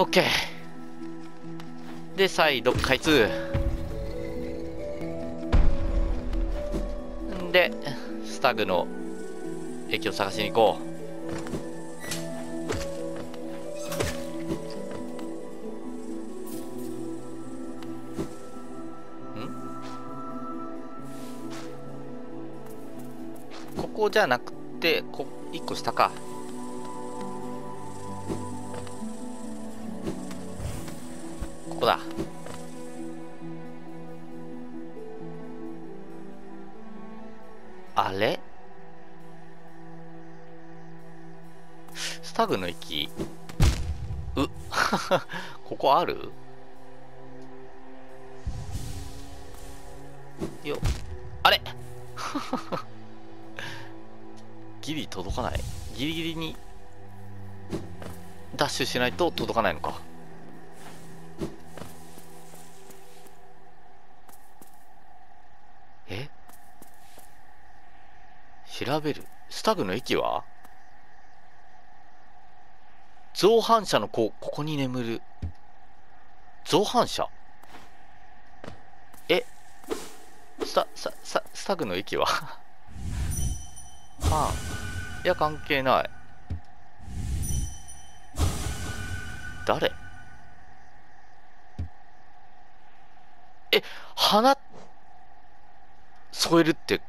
オッケーで再度開通。んでスタグの駅を探しに行こう。ここじゃなくてこ1個下か。こだ。あれ？スタグの駅？う？ここある？よあれ？ギリ届かない？ギリギリにダッシュしないと届かないのか。調べる。スタグの駅は？造反者の子ここに眠る。造反者？え？スタスタスタスタグの駅は？ああ。いや関係ない。誰？え？花添えるって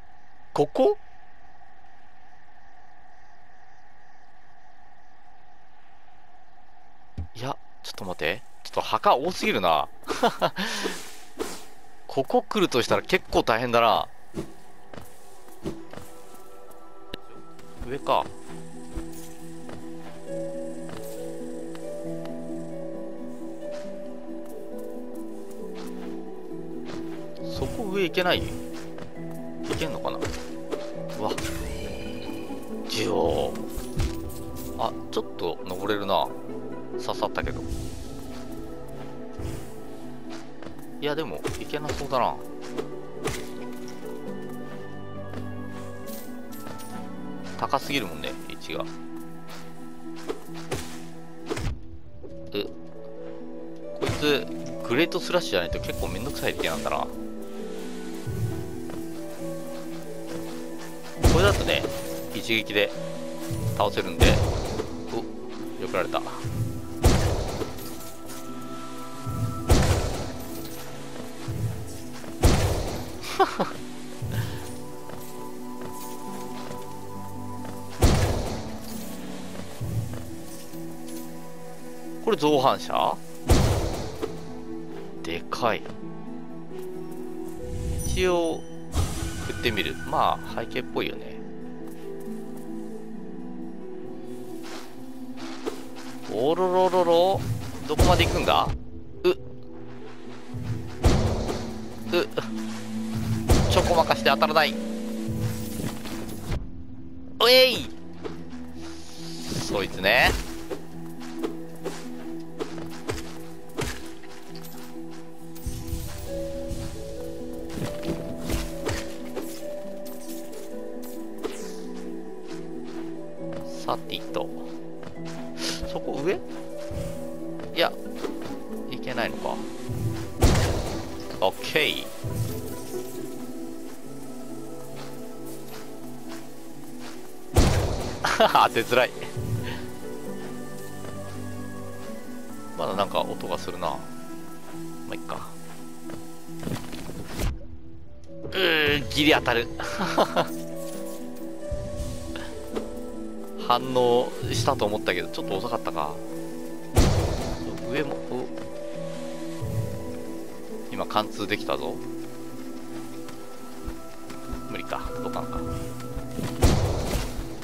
ここいやちょっと待って。ちょっと墓多すぎるな。ここ来るとしたら結構大変だな。上か。そこ上行けない？いけんのかな？うわ。ジオあちょっと登れるな。刺さったけど。いやでもいけなそうだな。高すぎるもんね位置が。うこいつグレートスラッシュじゃないと結構めんどくさい敵なんだな。これだとね一撃で倒せるんで。およくられた。これ造反者？でかい。一応振ってみる。まあ背景っぽいよね。おろろろろ。どこまで行くんだ？当たらない。おえい！そいつね。さてと。そこ上？いやいけないのか。オ 当てづらい。まだなんか音がするな。まあいっか。うーギリ当たる。反応したと思ったけどちょっと遅かったか。上も今貫通できたぞ。無理かどかんか。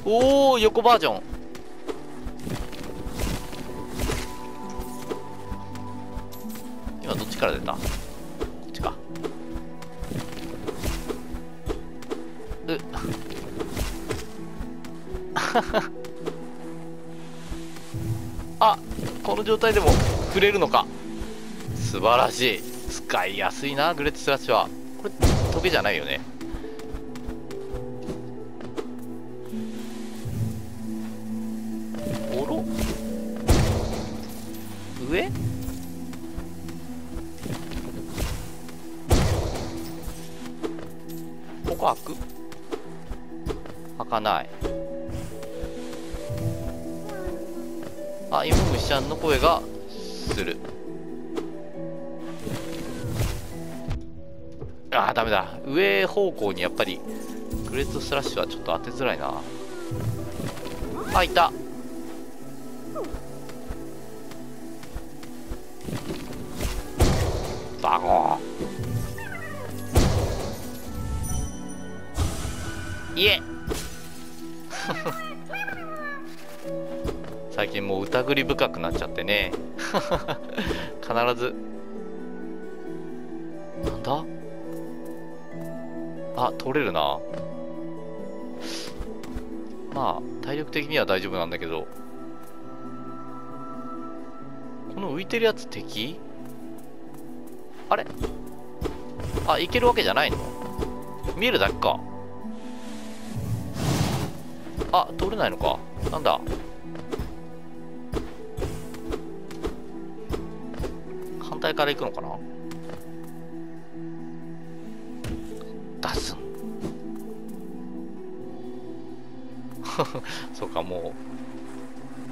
おお横バージョン。今どっちから出た？こっちか。う あこの状態でも触れるのか。素晴らしい。使いやすいなグレッツスラッシュは。これトゲじゃないよね。かない。あ芋虫ちゃんの声がする。あーダメだ。上方向にやっぱりクレットスラッシュはちょっと当てづらいな。あいた。バゴンいえ。疑り深くなっちゃってね。必ず。なんだ？あ取れるな。まあ体力的には大丈夫なんだけど。この浮いてるやつ敵？あれ？あいけるわけじゃないの？見えるだけか。あ通れないのか。なんだ？反対から行くのかな？出すん。そうかも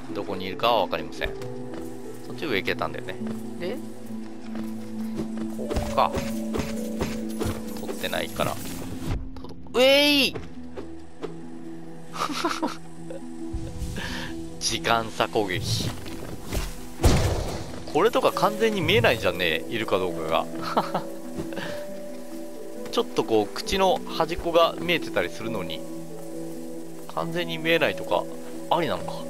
うどこにいるかは分かりません。そっち上行けたんだよね。でここか。取ってないから。うえい！時間差攻撃これとか完全に見えないじゃんねいるかどうかが。ちょっとこう口の端っこが見えてたりするのに完全に見えないとかありなのか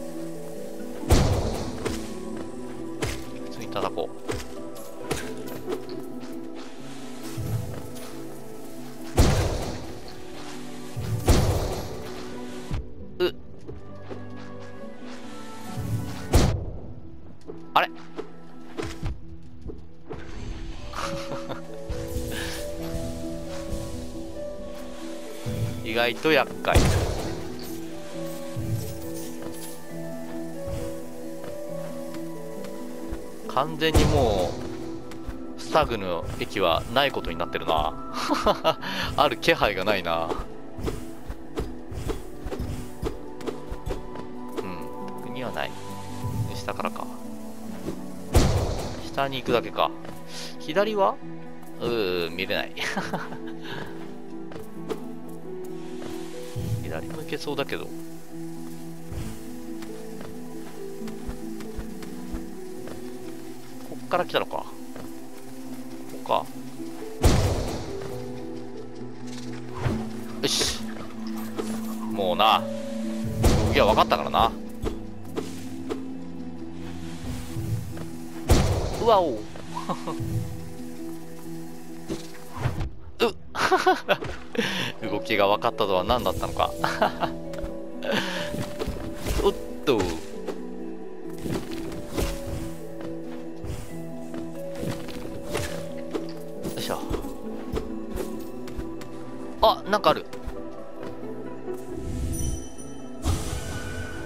意外と厄介。完全にもうスタグの駅はないことになってるな。ある気配がないな。うん。特にはない。下からか。下に行くだけか。左は？うー見れない。左も行けそうだけど。こっから来たのか。ここか。よし。もうな。動きは分かったからな。うわお 動きが分かったとは何だったのか。おっと。よいしょ。あなんかある。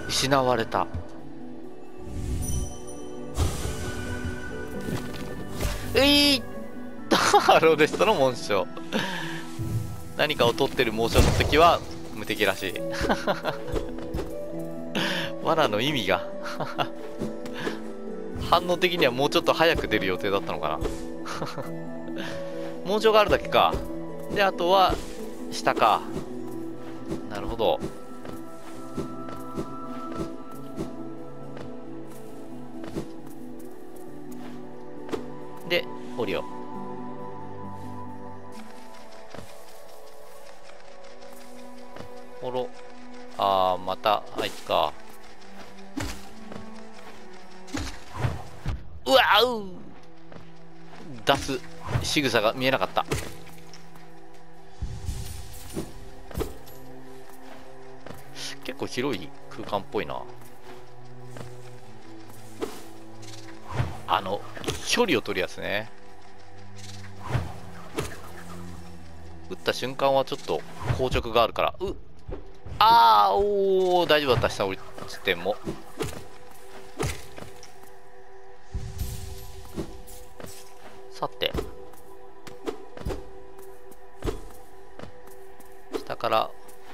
失われた。えいっと。ハ ローデストの紋章。何かを取ってるモーションの時は無敵らしい。罠の意味が。反応的にはもうちょっと早く出る予定だったのかな。紋章があるだけか。であとは下か。なるほど。で降りよう。おろ。あーまた。あいつか。うわう出す。仕草が見えなかった。結構広い空間っぽいな。あの距離を取るやつね。撃った瞬間はちょっと硬直があるから。うっ。あーおー大丈夫だった下降り地点も。さて。下から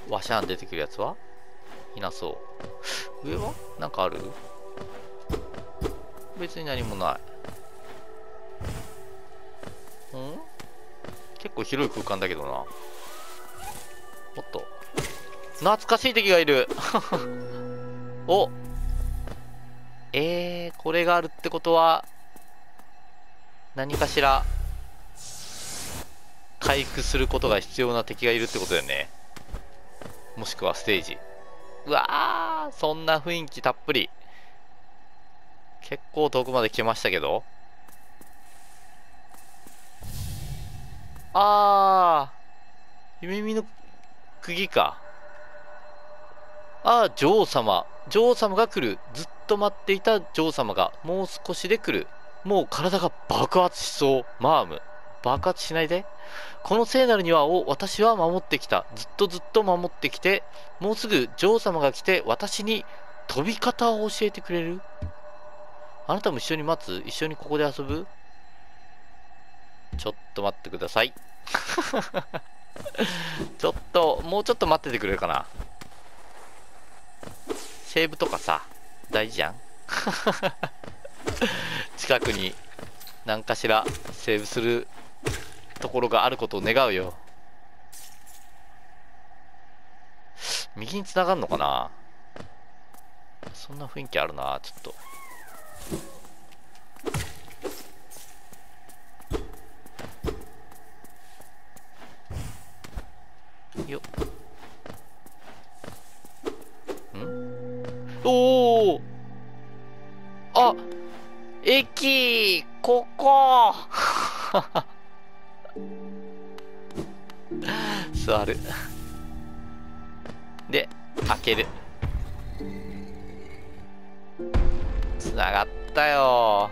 ワシャン出てくるやつは？いなそう。上は？なんかある？別に何もない。ん？結構広い空間だけどな。おっと。懐かしい敵がいる。お。えー、これがあるってことは何かしら回復することが必要な敵がいるってことだよね。もしくはステージ。うわーそんな雰囲気たっぷり。結構遠くまで来ましたけど。あー夢見の釘か。ああ、女王様。女王様が来る。ずっと待っていた女王様が、もう少しで来る。もう体が爆発しそう。マーム。爆発しないで。この聖なる庭を私は守ってきた。ずっとずっと守ってきて、もうすぐ女王様が来て、私に飛び方を教えてくれるあなたも一緒に待つ？一緒にここで遊ぶ？ちょっと待ってください。ちょっと、もうちょっと待っててくれるかな？セーブとかさ、大事じゃん？近くに何かしらセーブするところがあることを願うよ。右に繋がるのかな？そんな雰囲気あるな、ちょっと。よっ。おおあ駅ここ。座る。で開ける。つながったよ。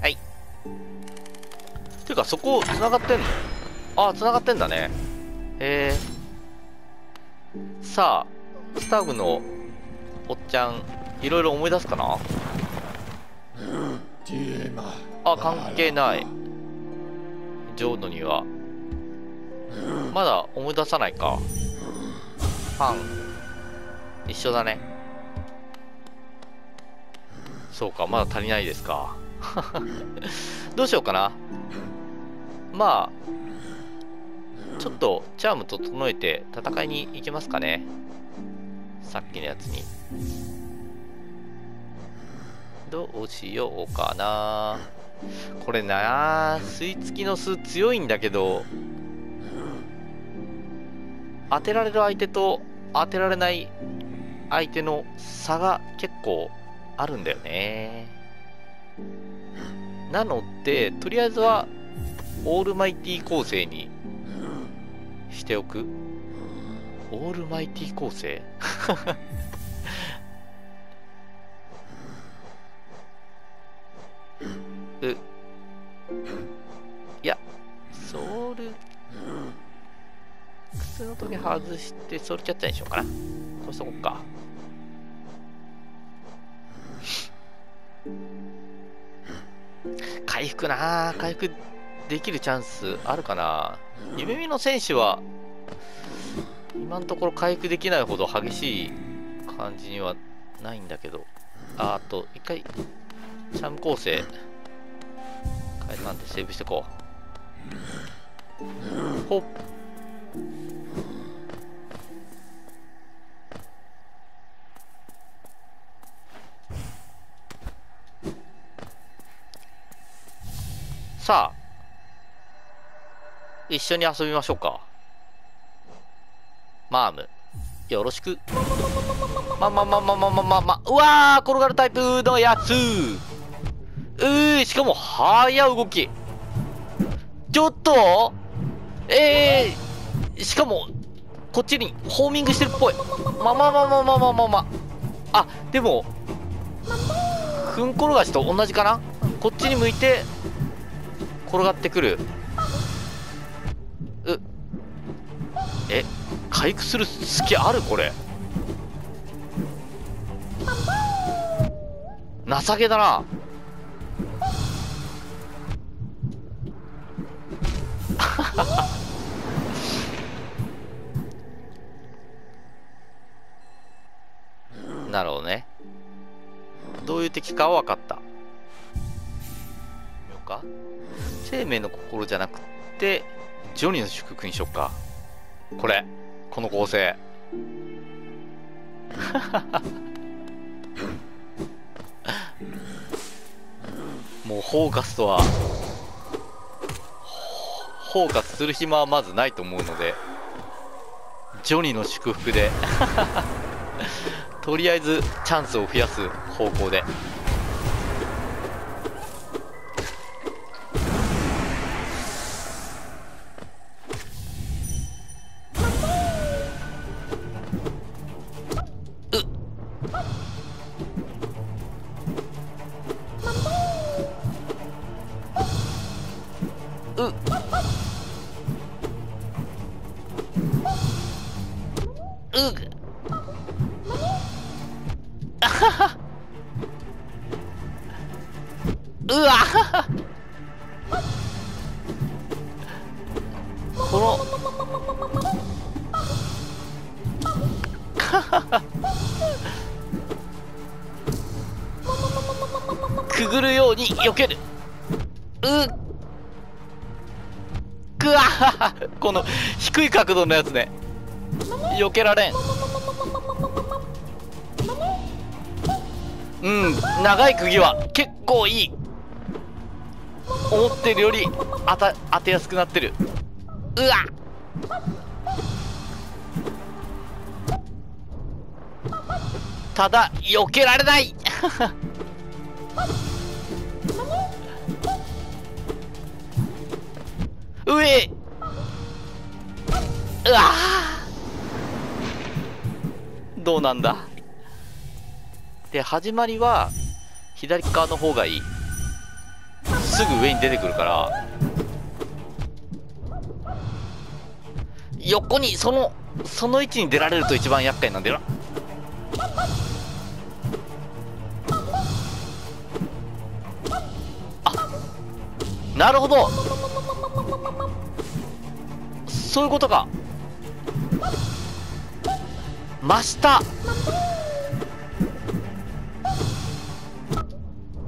はい。ていうかそこつながってんの？あつながってんだね。へえさあ。タッフのおっちゃんいろいろ思い出すかな？あ関係ない。浄土には。まだ思い出さないか。パン一緒だね。そうかまだ足りないですか。どうしようかな。まあちょっとチャーム整えて戦いに行きますかねさっきのやつに。どうしようかな。これな吸い付きの巣強いんだけど当てられる相手と当てられない相手の差が結構あるんだよね。なのでとりあえずはオールマイティ構成にしておく。オールマイティ構成？ういやソウル靴の時外してソウルキャッチャーにしようかな。こうしとこっか。回復な回復できるチャンスあるかな。夢見の選手は今のところ回復できないほど激しい感じにはないんだけど。ああと一回チャーム構成変えなんでセーブしてこう。ほっ。さあ。一緒に遊びましょうか。マーム。よろしく。ま、ま、ま、ま、ま、ま、ま、ま、うわー転がるタイプのやつうーしかも、早動き。ちょっとえー、しかも、こっちにホーミングしてるっぽい。まあ、まあ、まあ、まあ、まあ、ま、ま、ま。あ、でも、ふん転がしと同じかなこっちに向いて、転がってくる。う、え回復する隙あるこれ。情けだな。なるほどね。どういう敵かは分かった。よか。生命の心じゃなくてジョニーの祝福にしよっか。これ。この構成。もうフォーカスとはフォーカスする暇はまずないと思うのでジョニーの祝福で とりあえずチャンスを増やす方向で くぐるように避ける。うくわ。この低い角度のやつね。避けられん。うん。長い釘は結構いい。思ってるより当た当てやすくなってる。うわ。っただ避けられない。上。うわどうなんだ。で始まりは左側の方がいい。すぐ上に出てくるから。横にそのその位置に出られると一番厄介なんだよなるほど。そういうことか。真下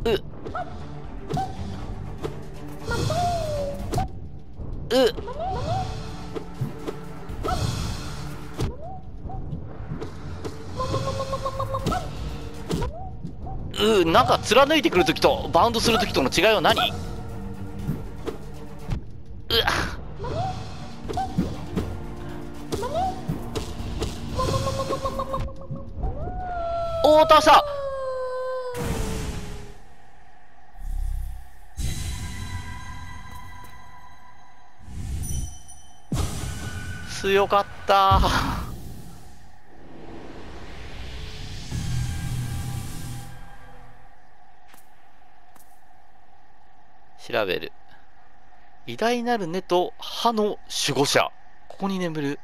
う。う。うなんか貫いてくるときとバウンドするときとの違いは何？おお倒した強かった。調べる。偉大なる根と歯の守護者。ここに眠る。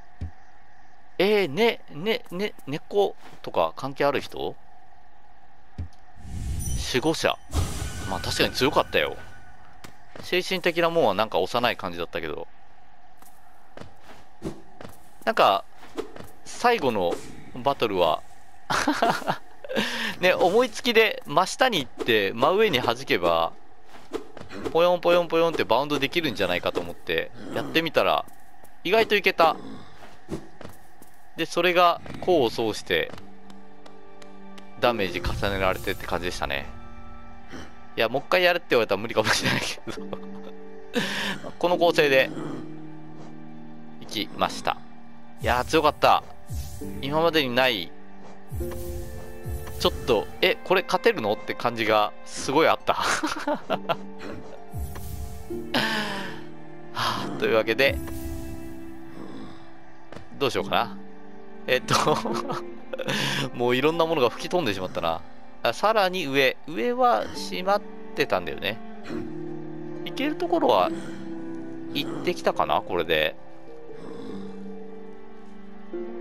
えー、ね、ね、ね、猫とか関係ある人？守護者。まあ確かに強かったよ。精神的なもんはなんか幼い感じだったけど。なんか、最後のバトルは ね、思いつきで真下に行って真上に弾けば、ポヨンポヨンポヨンってバウンドできるんじゃないかと思ってやってみたら、意外といけた。で、それが功を奏して、ダメージ重ねられてって感じでしたね。いや、もう一回やるって言われたら無理かもしれないけど この構成で、いきました。いや強かった。今までにない、ちょっと、え、これ勝てるの？って感じがすごいあった。はあ、というわけで、どうしようかな。えっと もういろんなものが吹き飛んでしまったな。あさらに上。上は閉まってたんだよね。行けるところは行ってきたかな？これで。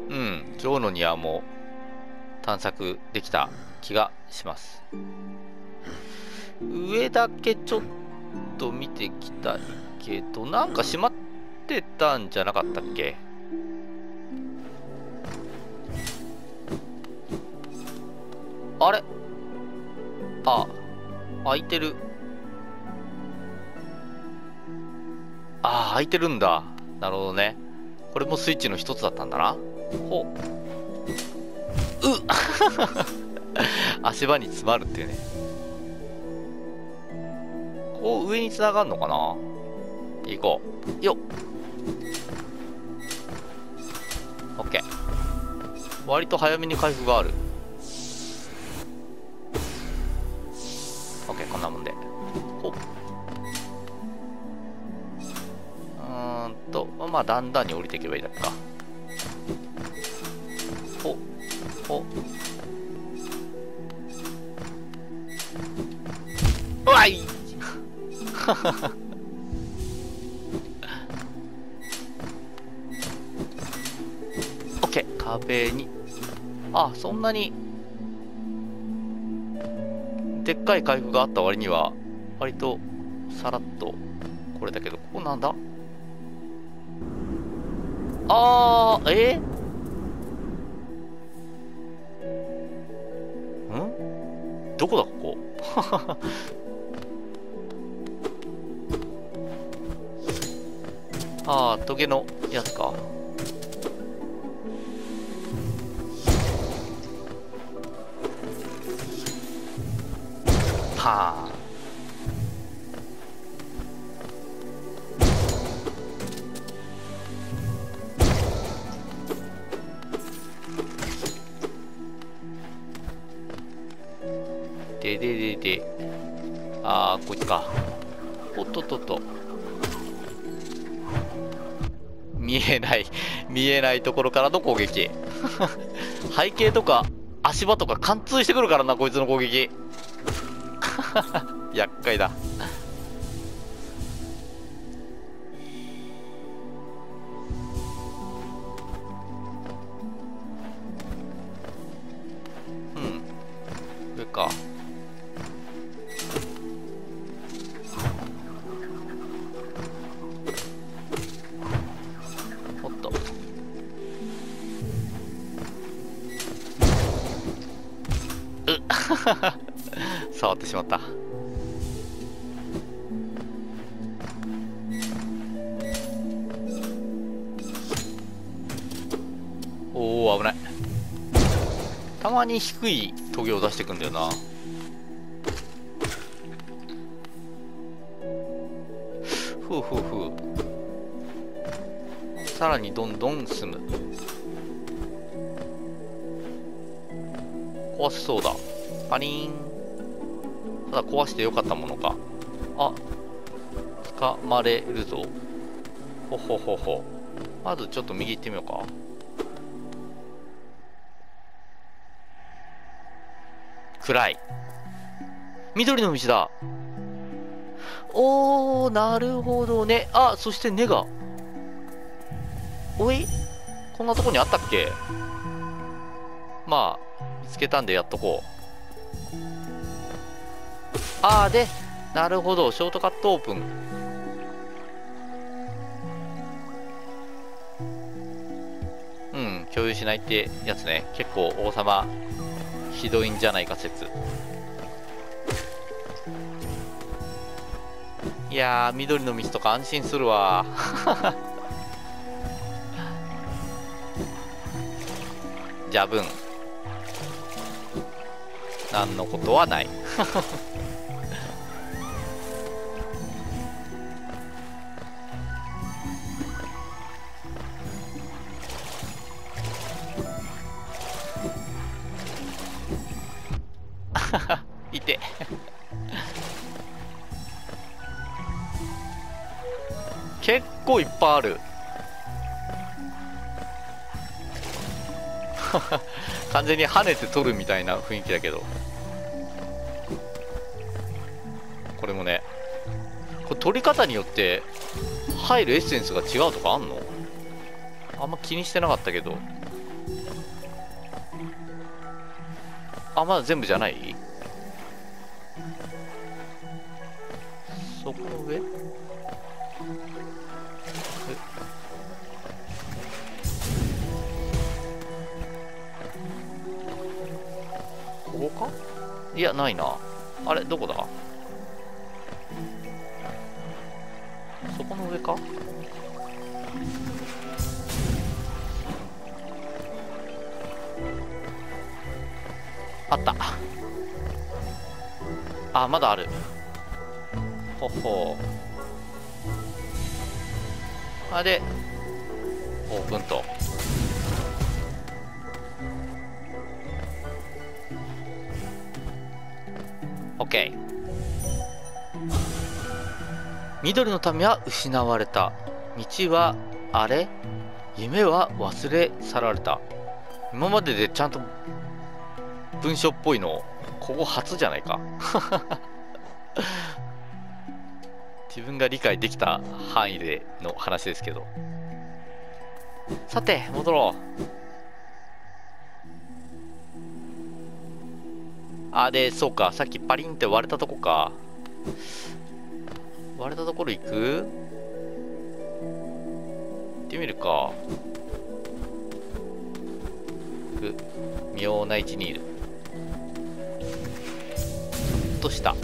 うん。今日の庭も探索できた気がします。上だけちょっと見てきたけど、なんか閉まってたんじゃなかったっけ？あれ？あ、開いてる。ああ、開いてるんだ。なるほどね。これもスイッチの一つだったんだな。ほう。うっ 足場に詰まるっていうね。こう上に繋がるのかな？行こう。よっ。オッケー。割と早めに回復がある。まあ、だんだんに降りていけばいいだけか。ほっ。ほ。うわい オッケー壁にあそんなにでっかい回復があった割には割とさらっとこれだけどここなんだ？あーえ？ー、ん？どこだここ？ああ、トゲのやつか。はあ。でででで。あー、こいつか。おっとっとっと。見えない、見えないところからの攻撃。背景とか足場とか貫通してくるからな、こいつの攻撃。厄介だ。しまった。おお危ない。たまに低いトゲを出してくんだよな。ふうふうふう。さらにどんどん進む。壊せそうだ。パリーン。ただ壊してよかったものか。あ、捕まれるぞ。ほほほほ。まずちょっと右行ってみようか。暗い。緑の道だ。おー、なるほどね。あ、そして根が。おいこんなとこにあったっけ？まあ、見つけたんでやっとこう。あー、で、なるほど、ショートカットオープン。うん、共有しないってやつね。結構王様、ひどいんじゃないか説。いや、緑の道とか安心するわ。じゃぶん。何のことはな。い 完全に跳ねて取るみたいな雰囲気だけど。これもね、これ取り方によって入るエッセンスが違うとかあんの？あんま気にしてなかったけど。あ、まだ全部じゃない？いやないな。あれどこだ？そこの上か？あった。あまだある。ほほあでオープンと。オッケー緑の民は失われた。道はあれ？夢は忘れ去られた。今まででちゃんと文章っぽいのここ初じゃないか。自分が理解できた範囲での話ですけど。さて戻ろう。あでそうか。さっきパリンって割れたとこか。割れたところ行く？行ってみるか。妙な位置にいる。とした。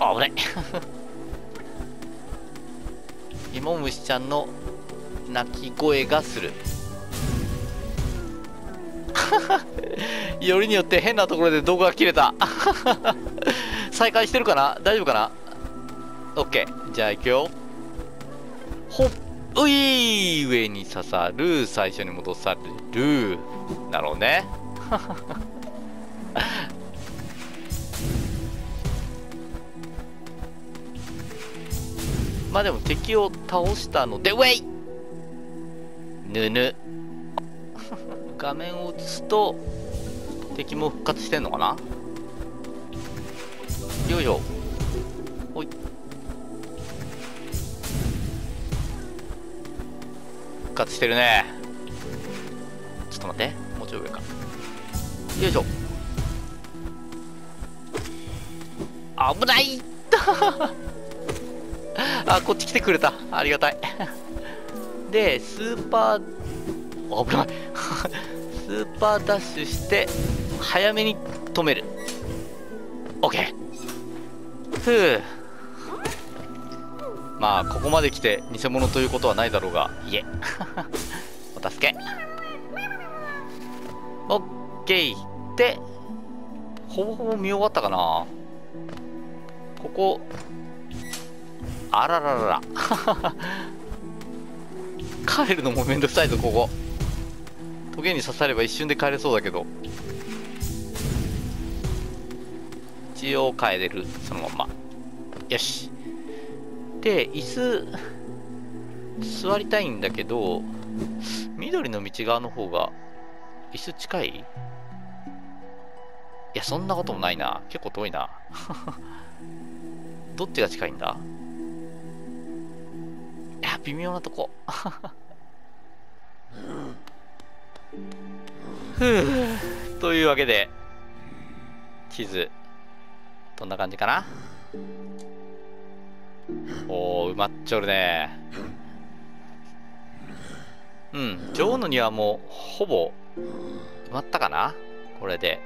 あ危ない。芋虫ちゃんの鳴き声がする。よりによって変なところで動画が切れた。再開してるかな？大丈夫かな ?OK じゃあ行くよ。ほっうい上に刺さる。最初に戻される。だろうね。まあでも敵を倒したのでウェイ！ぬぬ。画面を映すと敵も復活してんのかな？よいしょ。ほい。復活してるね。ちょっと待って。もうちょい上か。よいしょ。危ない。あこっち来てくれた。ありがたい。でスーパー危ない。スーパーダッシュして早めに止める。OK ふう。まあここまで来て偽物ということはないだろうがいえ。お助け。OK でほぼほぼ見終わったかな。ここあらららら。帰るのもめんどくさいぞここ。トゲに刺されば一瞬で帰れそうだけど。一応帰れるそのまま。よし。で椅子座りたいんだけど緑の道側の方が椅子近い？いやそんなこともないな。結構遠いな。どっちが近いんだ？いや微妙なとこ。ふう。というわけで地図どんな感じかな？おお埋まっちょるね。うん女王の庭もほぼ埋まったかな？これで。